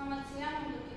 Selamat siang untuk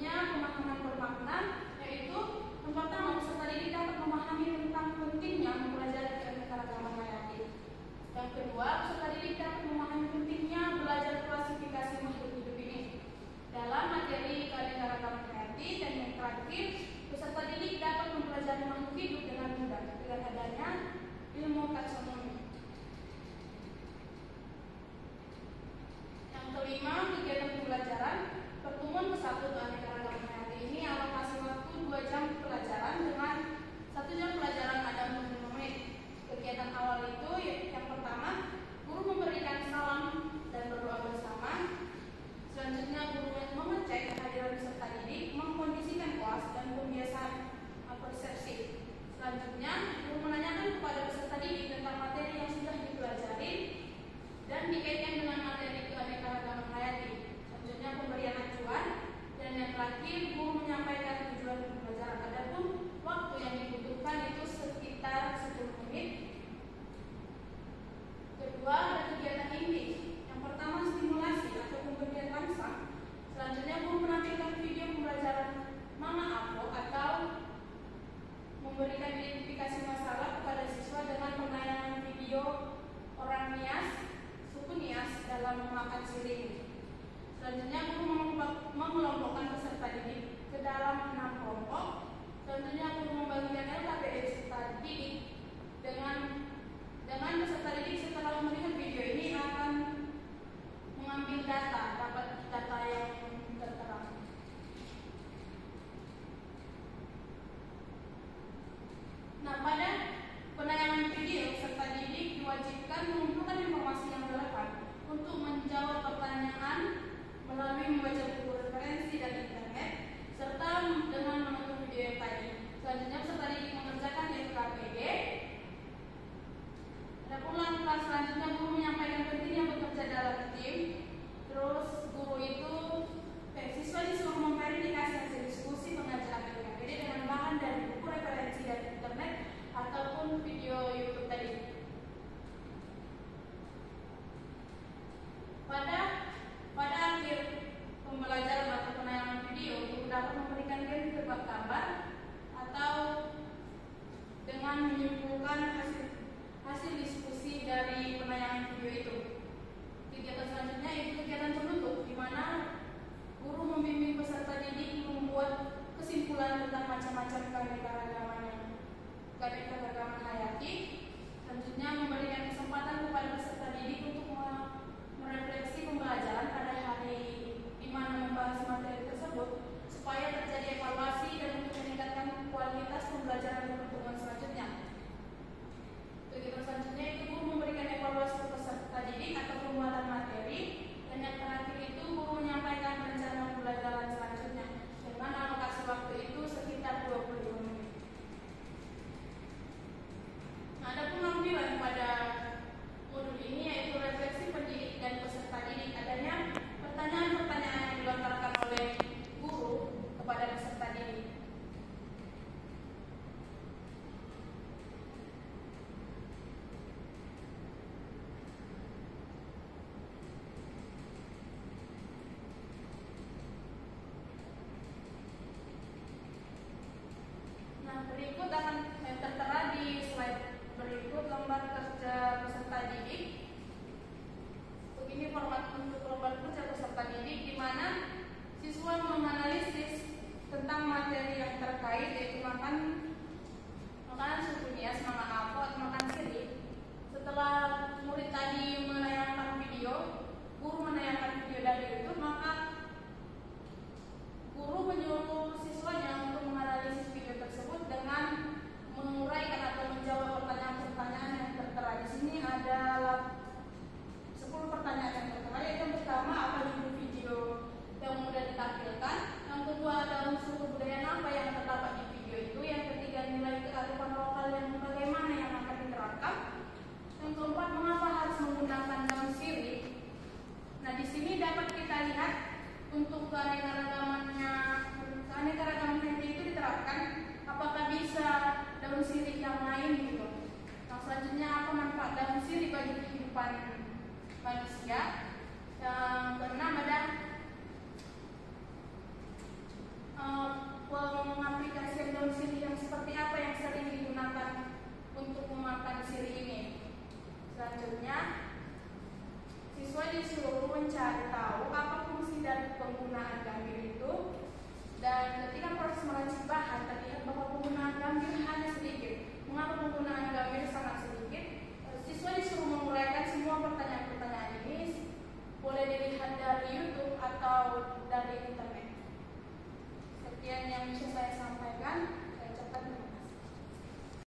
selanjutnya pemahaman bermakna yaitu pertama peserta didik dapat memahami tentang pentingnya mempelajari keanekaragaman hayati. Yang kedua, peserta didik dapat memahami pentingnya belajar klasifikasi makhluk hidup ini dalam materi keanekaragaman hayati dan yang terakhir, peserta didik dapat memberikan diri terbakar